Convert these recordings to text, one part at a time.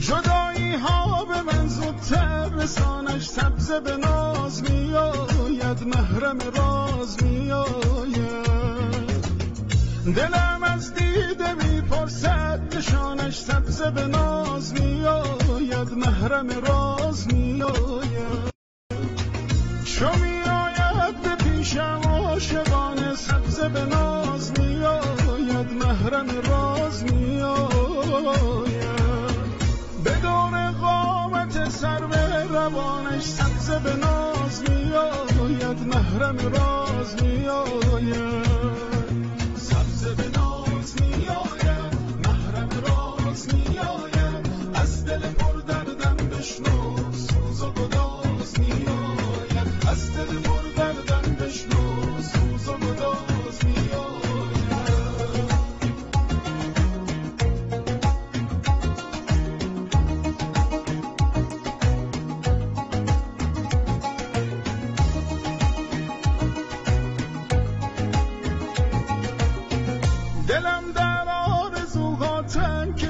جدایی ها به من زودتر رسانش سبز به ناز میآید محرم راز میآید. دلم از دیده می‌پرسد نشانش سبز به ناز میآید محرم راز میآید. چو میآید به پیشم عاشقانه سبز به ناز میآید محرم راز میآید. روانش سبز به ناز میآید محرم راز میآید سبز به ناز میآید محرم راز میآید از دل پر دردم بشنو سوز و گداز میآید. از دل پر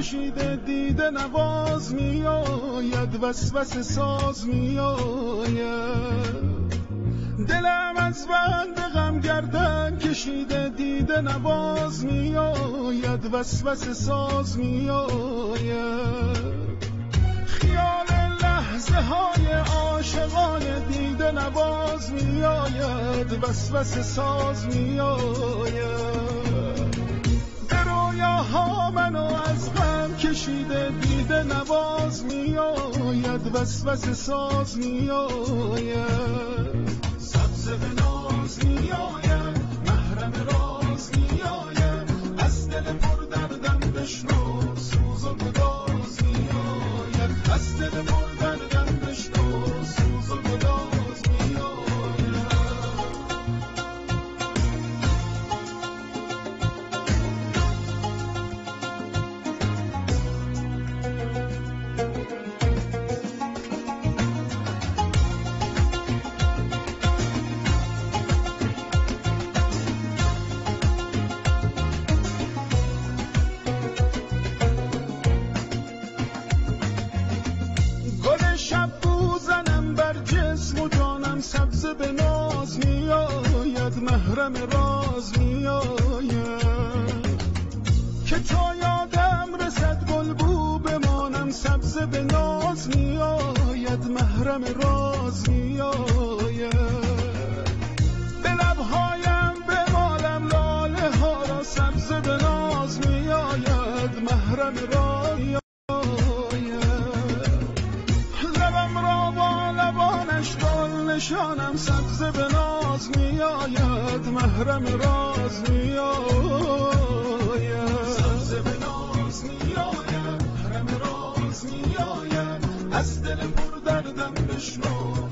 کشیده دیده نواز میآید وسوسه ساز میآید. دلم از بند غم گردن کشیده دیده نواز میآید وسوسه ساز میآید. خیال لحظه های عاشقانه دیده نواز میآید وسوسه ساز میآید. به رویاها منو از غم کشیده دیده نواز میآید وسوسه ساز میآید. سبز به ناز میآید. محرم راز میآید. که تا یادم رسد گل بو بمانم سبز به ناز میآید. محرم راز میآید. به لبهایم بمالم لاله ها را سبز به ناز میآید. محرم راز میآید. لبم را با لبانش گل نشانم سبز به نیاید محرم راز می سبز به ناز می محرم راز می از دل پر دردم بشنو.